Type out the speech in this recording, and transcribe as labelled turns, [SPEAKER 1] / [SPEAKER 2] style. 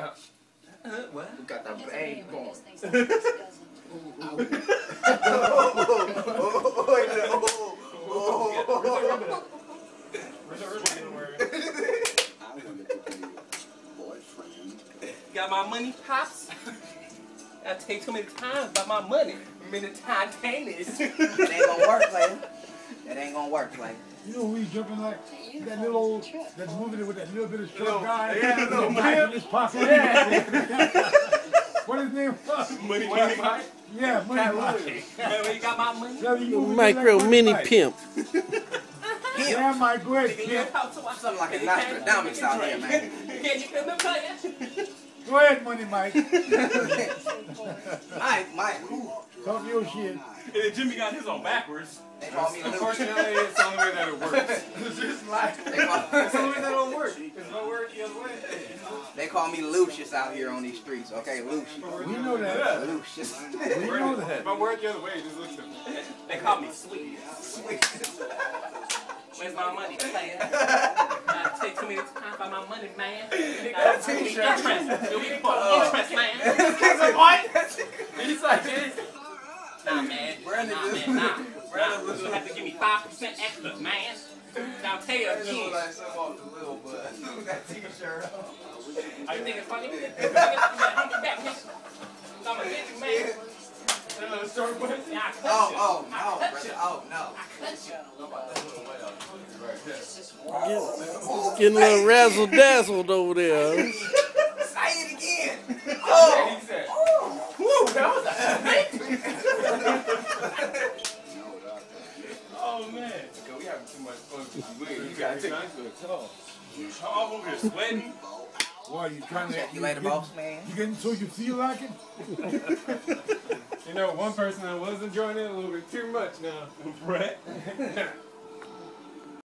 [SPEAKER 1] Yeah.
[SPEAKER 2] Uh, what?
[SPEAKER 3] We got that bang going.
[SPEAKER 2] Got my money, pops? I you too many times about my money. Many times tennis.
[SPEAKER 3] It ain't gonna work, player. It ain't gonna work, like.
[SPEAKER 4] You know who he's jumping like? That little old, that's moving it with that little bit of short
[SPEAKER 1] Little-
[SPEAKER 4] guy.
[SPEAKER 1] yeah,
[SPEAKER 4] with
[SPEAKER 1] little
[SPEAKER 4] the knife
[SPEAKER 1] pimp.
[SPEAKER 4] in his pocket. what his name was?
[SPEAKER 1] Money, money, money.
[SPEAKER 4] Yeah, money.
[SPEAKER 1] Katt
[SPEAKER 4] Mike.
[SPEAKER 1] Williams.
[SPEAKER 2] Man, you got my money?
[SPEAKER 4] Yeah, you
[SPEAKER 5] Micro
[SPEAKER 4] like
[SPEAKER 5] mini
[SPEAKER 4] Mike.
[SPEAKER 5] pimp.
[SPEAKER 4] Yeah, my great ahead,
[SPEAKER 2] Nigga, you
[SPEAKER 4] pimp.
[SPEAKER 2] to us.
[SPEAKER 3] Something like a Nostradamus out here, man.
[SPEAKER 2] Can you feel me, player?
[SPEAKER 4] Go ahead, Money Mike.
[SPEAKER 3] Mike, Mike, who?
[SPEAKER 4] Talk your shit.
[SPEAKER 1] And then Jimmy got his on backwards.
[SPEAKER 3] They call me
[SPEAKER 1] Unfortunately, it's the only way that it works. it's just like, it's the only way that it'll work. It's no word the other way.
[SPEAKER 3] they call me Lucius out here on these streets, okay? Lucius.
[SPEAKER 4] We know that.
[SPEAKER 3] Lucius.
[SPEAKER 4] We know that.
[SPEAKER 1] If I word the other way, it just looks different.
[SPEAKER 2] They call me sweet. Sweet. Where's my money, player? I take too many times about my money, man. Now,
[SPEAKER 1] That
[SPEAKER 2] we need
[SPEAKER 1] t-shirt.
[SPEAKER 2] interest. We need for interest, man.
[SPEAKER 1] He's like, this.
[SPEAKER 2] Nah, man.
[SPEAKER 3] Brandon
[SPEAKER 2] nah, man, nah. Nah, You gonna have to give me 5% extra, man. Now, I'll tell you again.
[SPEAKER 3] that t-shirt.
[SPEAKER 2] Are you thinking funny? You think it's funny? Hand me back, nigga. I'm a bitch, man. I cut
[SPEAKER 3] Oh,
[SPEAKER 2] you.
[SPEAKER 3] oh, no, brother.
[SPEAKER 2] you.
[SPEAKER 3] Oh, no.
[SPEAKER 2] I.
[SPEAKER 5] Getting a little razzle dazzled over there.
[SPEAKER 3] Say it again.
[SPEAKER 1] Oh. He said,
[SPEAKER 2] Oh, man.
[SPEAKER 1] "Yo, we having too much fun.
[SPEAKER 3] You gotta take
[SPEAKER 1] I'm over here sweating.
[SPEAKER 4] Why you trying to?
[SPEAKER 3] Check you later, boss man.
[SPEAKER 4] You getting so you feel like it?
[SPEAKER 1] You know, one person that was enjoying it a little bit too much now. Brett.